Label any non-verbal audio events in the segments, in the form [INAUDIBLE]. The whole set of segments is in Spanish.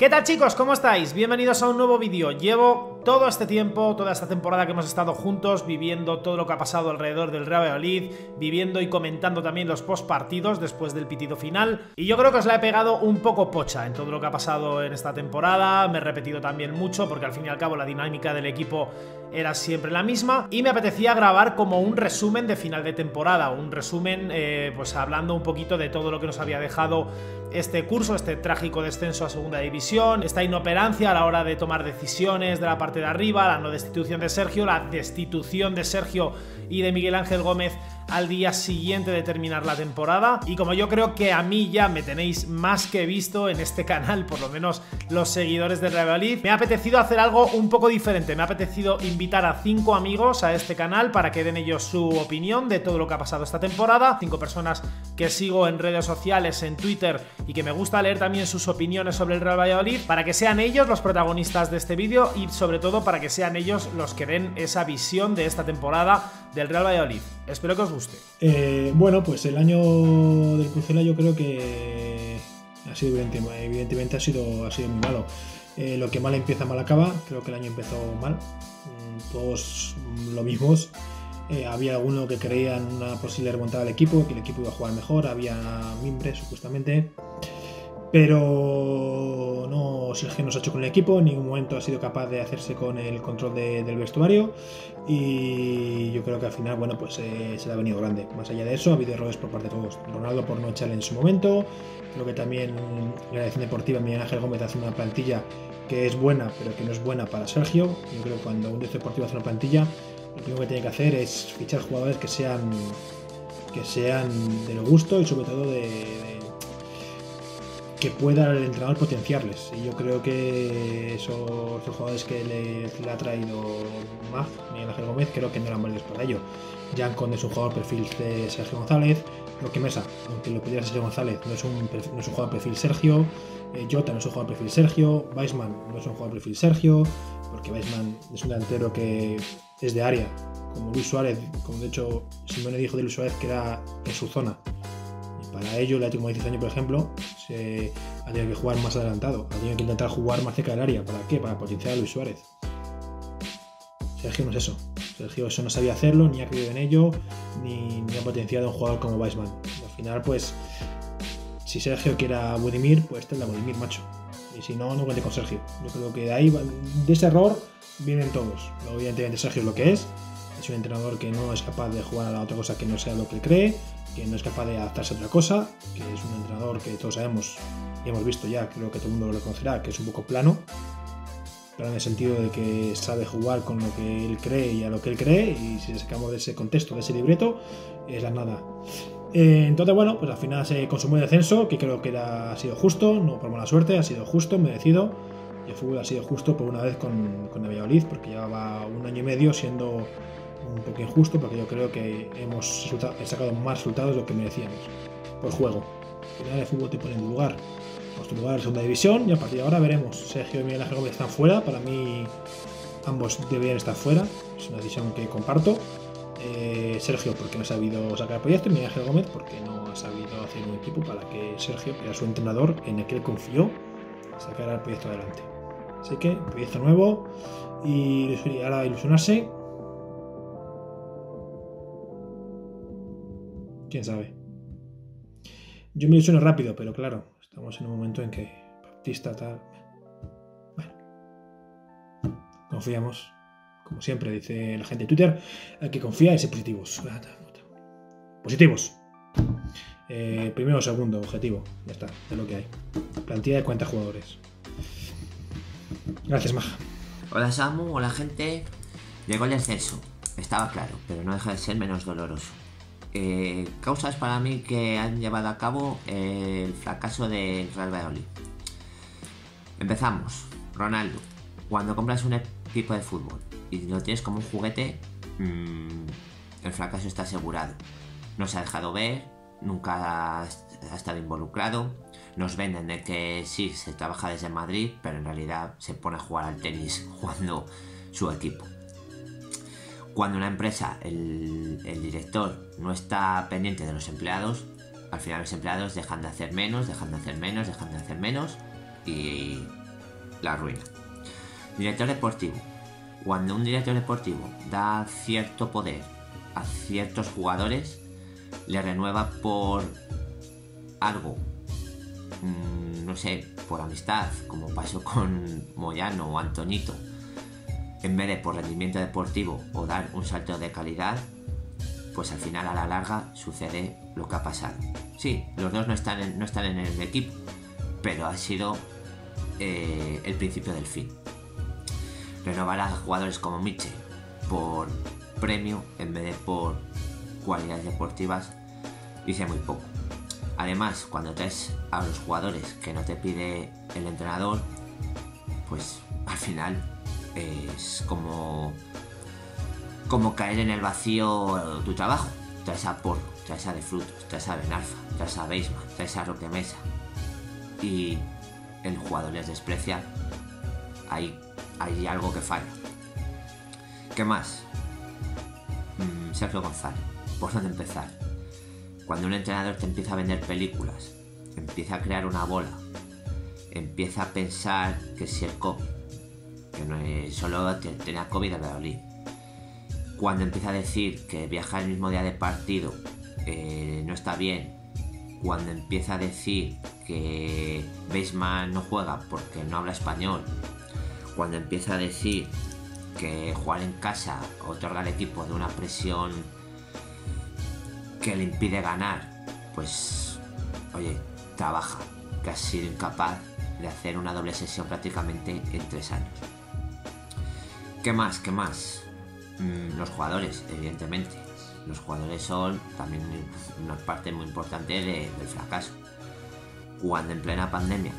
¿Qué tal chicos? ¿Cómo estáis? Bienvenidos a un nuevo vídeo. Llevo todo este tiempo, toda esta temporada que hemos estado juntos, viviendo todo lo que ha pasado alrededor del Real Valladolid, viviendo y comentando también los post partidos después del pitido final. Y yo creo que os la he pegado un poco pocha en todo lo que ha pasado en esta temporada. Me he repetido también mucho porque al fin y al cabo la dinámica del equipo era siempre la misma. Y me apetecía grabar como un resumen de final de temporada, un resumen eh, pues hablando un poquito de todo lo que nos había dejado este curso, este trágico descenso a segunda división, esta inoperancia a la hora de tomar decisiones de la parte de arriba, la no destitución de Sergio, la destitución de Sergio y de Miguel Ángel Gómez al día siguiente de terminar la temporada. Y como yo creo que a mí ya me tenéis más que visto en este canal, por lo menos los seguidores de Real Valladolid, me ha apetecido hacer algo un poco diferente. Me ha apetecido invitar a cinco amigos a este canal para que den ellos su opinión de todo lo que ha pasado esta temporada. Cinco personas que sigo en redes sociales, en Twitter y que me gusta leer también sus opiniones sobre el Real Valladolid, para que sean ellos los protagonistas de este vídeo y sobre todo para que sean ellos los que den esa visión de esta temporada del Real Valladolid. Espero que os guste. Eh, bueno, pues el año del Crucela yo creo que ha sido evidentemente ha sido, ha sido muy malo. Eh, lo que mal empieza, mal acaba. Creo que el año empezó mal. Mm, todos lo mismos. Eh, había alguno que creía en una posible remontada del equipo, que el equipo iba a jugar mejor. Había mimbres, supuestamente. Pero no, Sergio no se ha hecho con el equipo, en ningún momento ha sido capaz de hacerse con el control del vestuario y yo creo que al final, bueno, pues eh, se le ha venido grande. Más allá de eso, ha habido errores por parte de todos. Ronaldo por no echarle en su momento, creo que también la dirección deportiva, Miguel Ángel Gómez hace una plantilla que es buena, pero que no es buena para Sergio. Yo creo que cuando un director deportivo hace una plantilla, lo único que tiene que hacer es fichar jugadores que sean que sean del gusto y sobre todo de que pueda el entrenador potenciarles. Y yo creo que esos, jugadores que le, ha traído Mag, Miguel Ángel Gómez, creo que no eran válidos para ello. Jan Conde es un jugador perfil de Sergio González, Roque Mesa, aunque lo pudiera Sergio González, no es un, no es un jugador perfil Sergio, eh, Jota no es un jugador perfil Sergio, Weisman no es un jugador perfil Sergio, porque Weisman es un delantero que es de área, como Luis Suárez, como de hecho Simone dijo de Luis Suárez que era en su zona, para ello, el Atlético de 16 años, por ejemplo, ha tenido que jugar más adelantado. Ha tenido que intentar jugar más cerca del área. ¿Para qué? Para potenciar a Luis Suárez. Sergio no es eso. Sergio eso no sabía hacerlo, ni ha creído en ello, ni, ha potenciado a un jugador como Weisman. Al final, pues, si Sergio quiere a Budimir, pues tendrá a Budimir, macho. Y si no, no cuente con Sergio. Yo creo que de ahí, de ese error, vienen todos. Luego, evidentemente, Sergio es lo que es. Es un entrenador que no es capaz de jugar a la otra cosa que no sea lo que cree que no es capaz de adaptarse a otra cosa, que es un entrenador que todos sabemos y hemos visto ya, creo que todo el mundo lo reconocerá, que es un poco plano, plano en el sentido de que sabe jugar con lo que él cree y a lo que él cree, y si sacamos de ese contexto, de ese libreto, es la nada. Eh, entonces, bueno, pues al final se consumió el descenso, que creo que era, ha sido justo, no por mala suerte, ha sido justo, merecido. Y el fútbol ha sido justo por una vez con, con Valladolid, porque llevaba un año y medio siendo un poco injusto porque yo creo que hemos sacado más resultados de lo que merecíamos por juego. Al final el fútbol te pone en lugar. Nuestro lugar en segunda división y a partir de ahora veremos. Sergio y Miguel Ángel Gómez están fuera. Para mí ambos deberían estar fuera. Es una decisión que comparto. Eh, Sergio porque no ha sabido sacar el proyecto y Miguel Ángel Gómez porque no ha sabido hacer un equipo para que Sergio, que era su entrenador en el que él confió, sacara el proyecto adelante. Así que, proyecto nuevo y ahora ilusionarse quién sabe. Yo me ilusiono rápido, pero claro, estamos en un momento en que Baptista tal. Bueno, confiamos. Como siempre dice la gente de Twitter, hay que confiar y ser positivos. Positivos. Eh, primero o segundo objetivo. Ya está, es lo que hay. Plantilla de cuántos jugadores. Gracias, Maja. Hola Samu, hola gente. Llegó el descenso. Estaba claro, pero no deja de ser menos doloroso. Eh, causas para mí que han llevado a cabo el fracaso del Real Valladolid. Empezamos. Ronaldo. Cuando compras un equipo de fútbol y lo tienes como un juguete, mm, el fracaso está asegurado. No se ha dejado ver, nunca ha estado involucrado. Nos venden de que sí, se trabaja desde Madrid, pero en realidad se pone a jugar al tenis [LAUGHS] jugando su equipo cuando una empresa, el, director no está pendiente de los empleados, al final los empleados dejan de hacer menos, dejan de hacer menos, dejan de hacer menos y la ruina. Director deportivo. Cuando un director deportivo da cierto poder a ciertos jugadores, le renueva por algo, mm, no sé, por amistad, como pasó con Moyano o Antonito, en vez de por rendimiento deportivo o dar un salto de calidad, pues al final a la larga sucede lo que ha pasado. Sí, los dos no están en, no están en el equipo, pero ha sido eh, el principio del fin. Renovar a jugadores como Miche por premio en vez de por cualidades deportivas dice muy poco. Además, cuando traes a los jugadores que no te pide el entrenador, pues al final es como como caer en el vacío tu trabajo. Traes a Porro, traes a De Frutos, traes a Benalfa, traes a Beisman, traes a Roque Mesa. Y el jugador les desprecia. Hay, hay algo que falla. ¿Qué más? Mm, Sergio González. ¿Por dónde empezar? Cuando un entrenador te empieza a vender películas, empieza a crear una bola, empieza a pensar que si el COVID, solo tenía COVID de Valladolid, cuando empieza a decir que viajar el mismo día de partido eh, no está bien, cuando empieza a decir que Beisman no juega porque no habla español, cuando empieza a decir que jugar en casa otorga al equipo de una presión que le impide ganar, pues oye, trabaja, que ha sido incapaz de hacer una doble sesión prácticamente en tres años. ¿Qué más? ¿Qué más? Mm, los jugadores, evidentemente. Los jugadores son también una parte muy importante del fracaso. Cuando en plena pandemia,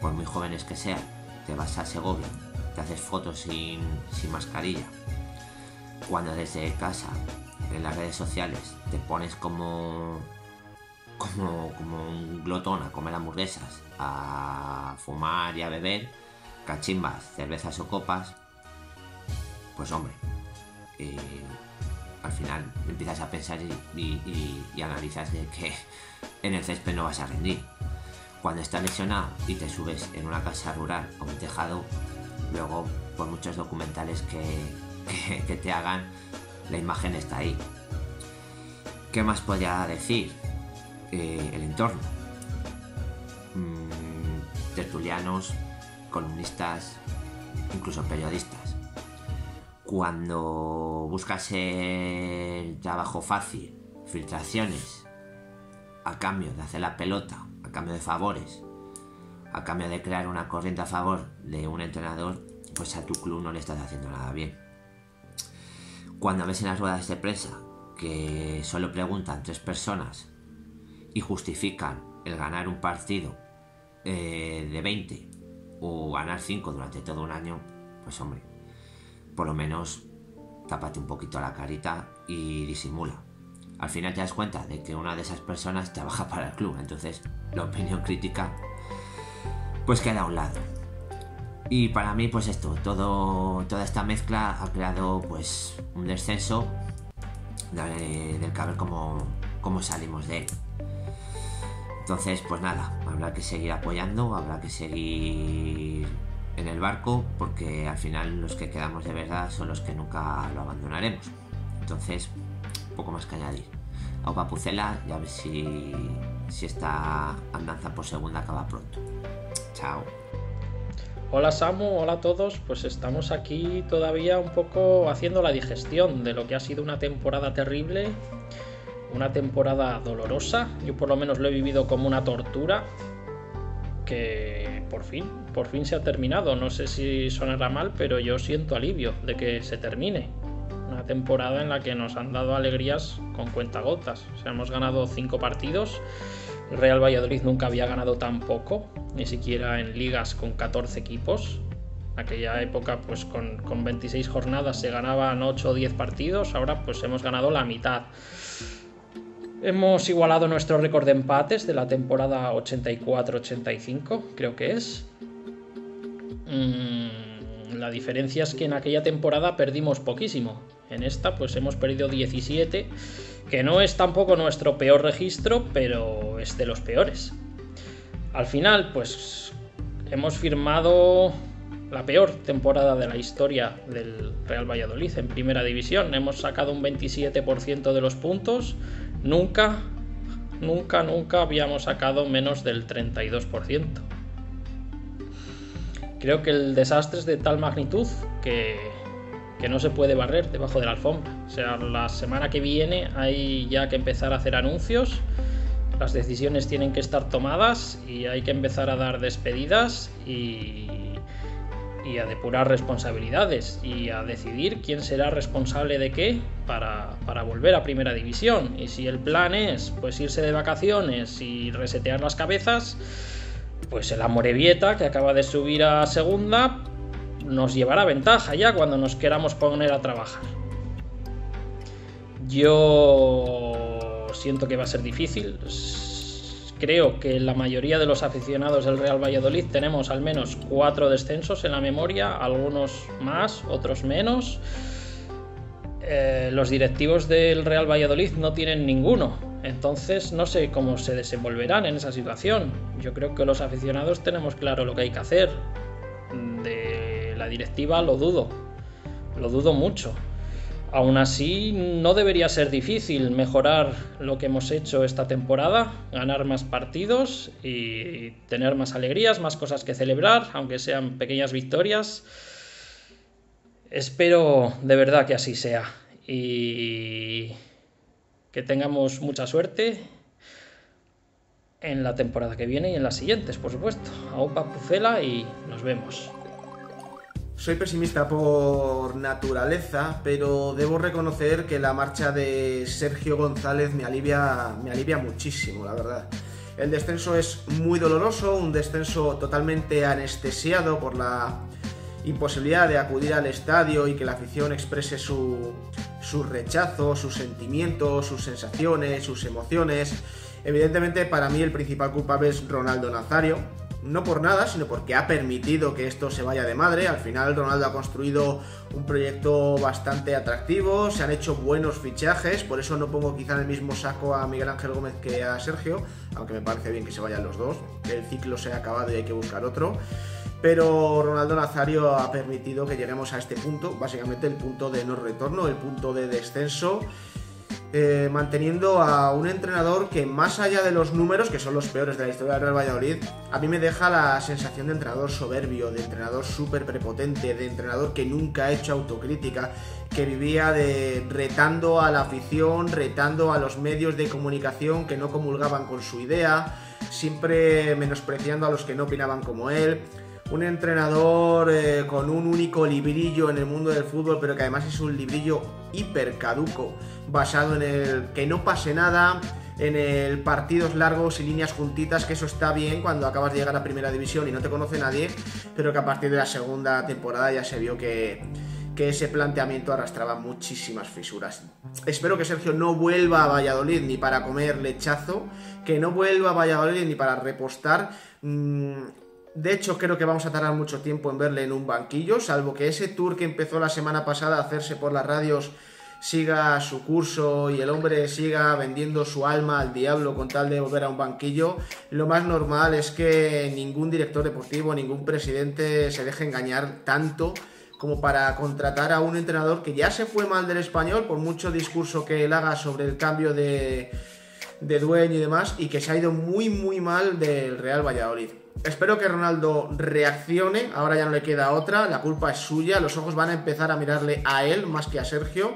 por muy jóvenes que sean, te vas a Segovia, te haces fotos sin, sin mascarilla. Cuando desde casa, en las redes sociales, te pones como, como, como un glotón a comer hamburguesas, a fumar y a beber, cachimbas, cervezas o copas, pues hombre, al final empiezas a pensar y, analizas de que [LAUGHS] en el césped no vas a rendir. Cuando estás lesionado y te subes en una casa rural o un tejado, luego por muchos documentales que, [LAUGHS] te hagan, la imagen está ahí. ¿Qué más podría decir? Eh, el entorno. Mm, tertulianos, columnistas, incluso periodistas cuando buscas el trabajo fácil, filtraciones, a cambio de hacer la pelota, a cambio de favores, a cambio de crear una corriente a favor de un entrenador, pues a tu club no le estás haciendo nada bien. Cuando ves en las ruedas de prensa que solo preguntan tres personas y justifican el ganar un partido eh, de 20 o ganar 5 durante todo un año, pues hombre, por lo menos tápate un poquito la carita y disimula. Al final te das cuenta de que una de esas personas trabaja para el club, entonces la opinión crítica pues queda a un lado. Y para mí pues esto, todo, toda esta mezcla ha creado pues un descenso del cómo, cómo salimos de él. Entonces pues nada, habrá que seguir apoyando, habrá que seguir en el barco porque al final los que quedamos de verdad son los que nunca lo abandonaremos. Entonces, poco más que añadir. A Papucela y a ver si, si esta andanza por segunda acaba pronto. Chao. Hola Samu, hola a todos. Pues estamos aquí todavía un poco haciendo la digestión de lo que ha sido una temporada terrible, una temporada dolorosa. Yo por lo menos lo he vivido como una tortura que por fin, por fin se ha terminado. No sé si sonará mal, pero yo siento alivio de que se termine. Una temporada en la que nos han dado alegrías con cuentagotas. O sea, hemos ganado cinco partidos. Real Valladolid nunca había ganado tan poco, ni siquiera en ligas con 14 equipos. Aquella época, pues con, con 26 jornadas se ganaban 8 o 10 partidos. Ahora, pues hemos ganado la mitad. Hemos igualado nuestro récord de empates de la temporada 84-85, creo que es. Mm, la diferencia es que en aquella temporada perdimos poquísimo. En esta pues hemos perdido 17, que no es tampoco nuestro peor registro, pero es de los peores. Al final pues hemos firmado la peor temporada de la historia del Real Valladolid en primera división. Hemos sacado un 27% de los puntos. Nunca, nunca, nunca habíamos sacado menos del 32%. Creo que el desastre es de tal magnitud que, que no se puede barrer debajo de la alfombra. O sea, la semana que viene hay ya que empezar a hacer anuncios las decisiones tienen que estar tomadas y hay que empezar a dar despedidas y, y a depurar responsabilidades y a decidir quién será responsable de qué para, para, volver a primera división. Y si el plan es pues irse de vacaciones y resetear las cabezas, pues el Amorebieta, que acaba de subir a segunda, nos llevará ventaja ya cuando nos queramos poner a trabajar. Yo siento que va a ser difícil. Creo que la mayoría de los aficionados del Real Valladolid tenemos al menos cuatro descensos en la memoria, algunos más, otros menos. Eh, los directivos del Real Valladolid no tienen ninguno, entonces no sé cómo se desenvolverán en esa situación. Yo creo que los aficionados tenemos claro lo que hay que hacer. De la directiva lo dudo, lo dudo mucho. Aún así, no debería ser difícil mejorar lo que hemos hecho esta temporada, ganar más partidos y tener más alegrías, más cosas que celebrar, aunque sean pequeñas victorias. Espero de verdad que así sea y que tengamos mucha suerte en la temporada que viene y en las siguientes, por supuesto. A Opa Pucela y nos vemos. Soy pesimista por naturaleza, pero debo reconocer que la marcha de Sergio González me alivia, me alivia muchísimo, la verdad. El descenso es muy doloroso, un descenso totalmente anestesiado por la imposibilidad de acudir al estadio y que la afición exprese su, su rechazo, sus sentimientos, sus sensaciones, sus emociones. Evidentemente para mí el principal culpable es Ronaldo Nazario, no por nada, sino porque ha permitido que esto se vaya de madre. Al final Ronaldo ha construido un proyecto bastante atractivo, se han hecho buenos fichajes, por eso no pongo quizá en el mismo saco a Miguel Ángel Gómez que a Sergio, aunque me parece bien que se vayan los dos, que el ciclo se ha acabado y hay que buscar otro. Pero Ronaldo Nazario ha permitido que lleguemos a este punto, básicamente el punto de no retorno, el punto de descenso eh, manteniendo a un entrenador que más allá de los números, que son los peores de la historia del Real Valladolid, a mí me deja la sensación de entrenador soberbio, de entrenador súper prepotente, de entrenador que nunca ha hecho autocrítica, que vivía de retando a la afición, retando a los medios de comunicación que no comulgaban con su idea, siempre menospreciando a los que no opinaban como él un entrenador eh, con un único librillo en el mundo del fútbol, pero que además es un librillo hiper caduco, basado en el que no pase nada, en el partidos largos y líneas juntitas, que eso está bien cuando acabas de llegar a primera división y no te conoce nadie, pero que a partir de la segunda temporada ya se vio que, ese planteamiento arrastraba muchísimas fisuras. Espero que Sergio no vuelva a Valladolid ni para comer lechazo, que no vuelva a Valladolid ni para repostar. Mm, de hecho, creo que vamos a tardar mucho tiempo en verle en un banquillo, salvo que ese tour que empezó la semana pasada a hacerse por las radios siga su curso y el hombre siga vendiendo su alma al diablo con tal de volver a un banquillo, lo más normal es que ningún director deportivo, ningún presidente se deje engañar tanto como para contratar a un entrenador que ya se fue mal del español por mucho discurso que él haga sobre el cambio de, de dueño y demás y que se ha ido muy muy mal del Real Valladolid. Espero que Ronaldo reaccione, ahora ya no le queda otra, la culpa es suya, los ojos van a empezar a mirarle a él más que a Sergio.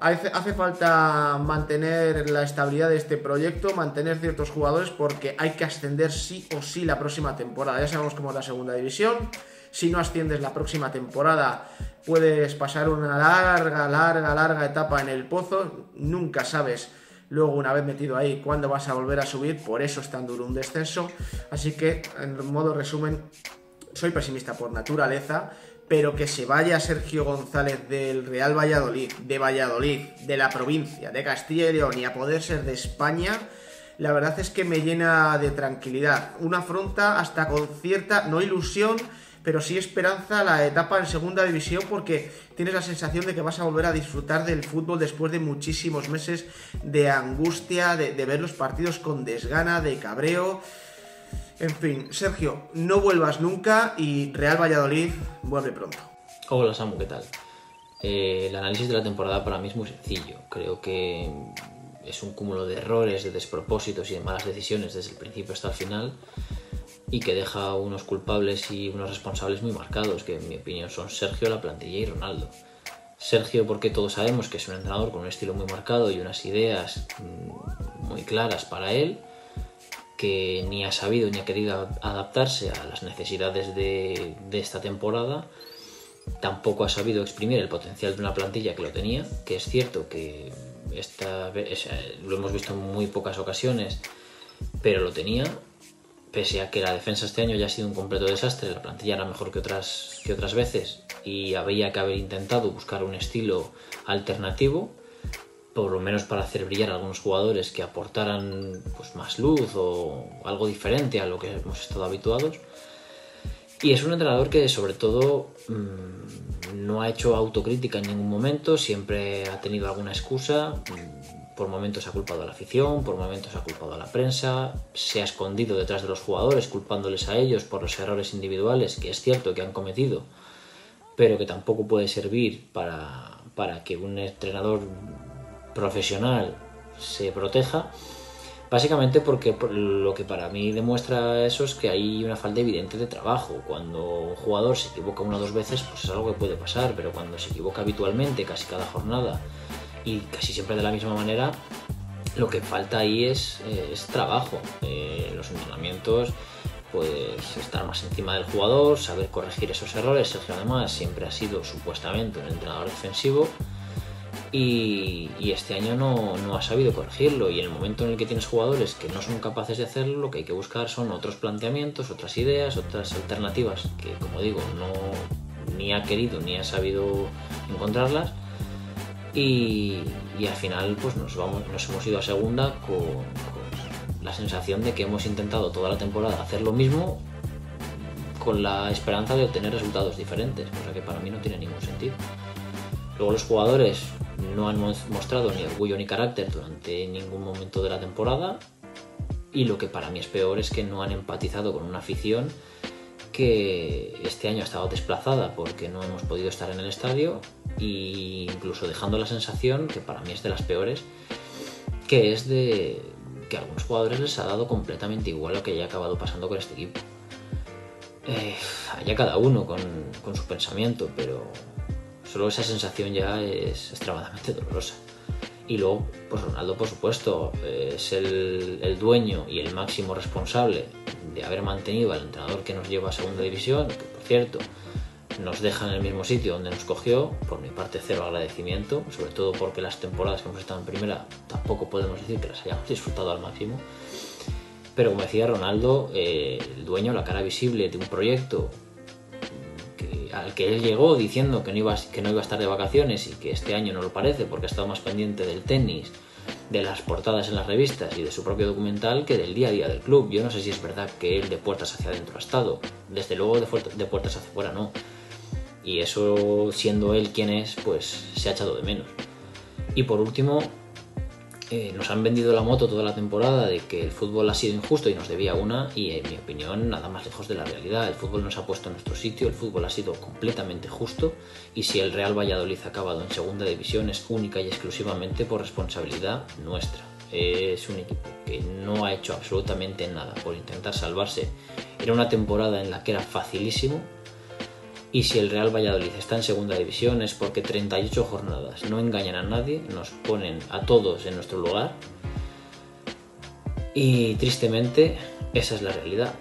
Hace, falta mantener la estabilidad de este proyecto, mantener ciertos jugadores porque hay que ascender sí o sí la próxima temporada. Ya sabemos cómo es la segunda división. Si no asciendes la próxima temporada puedes pasar una larga, larga, larga etapa en el pozo. Nunca sabes Luego, una vez metido ahí, ¿cuándo vas a volver a subir? Por eso es tan duro un descenso. Así que, en modo resumen, soy pesimista por naturaleza, pero que se vaya Sergio González del Real Valladolid, de Valladolid, de la provincia, de Castilla y León y a poder ser de España, la verdad es que me llena de tranquilidad. Una afronta hasta con cierta, no ilusión, pero sí esperanza la etapa en segunda división porque tienes la sensación de que vas a volver a disfrutar del fútbol después de muchísimos meses de angustia, de, ver los partidos con desgana, de cabreo. En fin, Sergio, no vuelvas nunca y Real Valladolid vuelve pronto. Hola Samu, ¿qué tal? Eh, el análisis de la temporada para mí es muy sencillo. Creo que es un cúmulo de errores, de despropósitos y de malas decisiones desde el principio hasta el final y que deja unos culpables y unos responsables muy marcados, que en mi opinión son Sergio, la plantilla y Ronaldo. Sergio porque todos sabemos que es un entrenador con un estilo muy marcado y unas ideas mm, muy claras para él, que ni ha sabido ni ha querido adaptarse a las necesidades de, esta temporada tampoco ha sabido exprimir el potencial de una plantilla que lo tenía, que es cierto que esta, lo hemos visto en muy pocas ocasiones, pero lo tenía, pese a que la defensa este año ya ha sido un completo desastre, la plantilla era mejor que otras, que otras veces y había que haber intentado buscar un estilo alternativo, por lo menos para hacer brillar a algunos jugadores que aportaran pues, más luz o algo diferente a lo que hemos estado habituados. Y es un entrenador que sobre todo mmm, no ha hecho autocrítica en ningún momento, siempre ha tenido alguna excusa, mm, por momentos ha culpado a la afición, por momentos ha culpado a la prensa, se ha escondido detrás de los jugadores culpándoles a ellos por los errores individuales que es cierto que han cometido, pero que tampoco puede servir para, para que un entrenador profesional se proteja. Básicamente porque lo que para mí demuestra eso es que hay una falta evidente de trabajo. Cuando un jugador se equivoca una o dos veces, pues es algo que puede pasar, pero cuando se equivoca habitualmente, casi cada jornada, y casi siempre de la misma manera, lo que falta ahí es, es trabajo. Eh, los entrenamientos, pues estar más encima del jugador, saber corregir esos errores. Sergio además siempre ha sido supuestamente un entrenador defensivo y, y, este año no, no, ha sabido corregirlo y en el momento en el que tienes jugadores que no son capaces de hacerlo, lo que hay que buscar son otros planteamientos, otras ideas, otras alternativas que, como digo, no ni ha querido ni ha sabido encontrarlas y, y al final pues nos, vamos, nos hemos ido a segunda con, con la sensación de que hemos intentado toda la temporada hacer lo mismo con la esperanza de obtener resultados diferentes, cosa que para mí no tiene ningún sentido. Luego los jugadores no han mostrado ni orgullo ni carácter durante ningún momento de la temporada y lo que para mí es peor es que no han empatizado con una afición que este año ha estado desplazada porque no hemos podido estar en el estadio e incluso dejando la sensación, que para mí es de las peores, que es de que a algunos jugadores les ha dado completamente igual lo que haya acabado pasando con este equipo. Eh, allá cada uno con, con su pensamiento, pero Solo esa sensación ya es extremadamente dolorosa. Y luego, pues Ronaldo, por supuesto, es el, el, dueño y el máximo responsable de haber mantenido al entrenador que nos lleva a segunda división, que por cierto nos deja en el mismo sitio donde nos cogió. Por mi parte, cero agradecimiento, sobre todo porque las temporadas que hemos estado en primera tampoco podemos decir que las hayamos disfrutado al máximo. Pero como decía Ronaldo, eh, el dueño, la cara visible de un proyecto al que él llegó diciendo que no, iba, que no iba a estar de vacaciones y que este año no lo parece porque ha estado más pendiente del tenis, de las portadas en las revistas y de su propio documental que del día a día del club. Yo no sé si es verdad que él de puertas hacia adentro ha estado, desde luego de, de puertas hacia afuera no. Y eso, siendo él quien es, pues se ha echado de menos. Y por último, eh, nos han vendido la moto toda la temporada de que el fútbol ha sido injusto y nos debía una y en mi opinión nada más lejos de la realidad. El fútbol nos ha puesto en nuestro sitio, el fútbol ha sido completamente justo y si el Real Valladolid ha acabado en segunda división es única y exclusivamente por responsabilidad nuestra. Es un equipo que no ha hecho absolutamente nada por intentar salvarse. Era una temporada en la que era facilísimo y si el Real Valladolid está en segunda división es porque 38 jornadas no engañan a nadie, nos ponen a todos en nuestro lugar. Y tristemente esa es la realidad.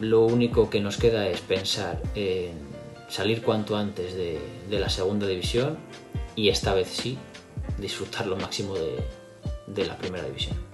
Lo único que nos queda es pensar en salir cuanto antes de, la segunda división y esta vez sí disfrutar lo máximo de la primera división.